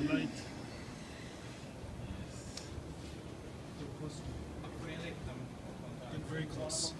light. Yes. Very close.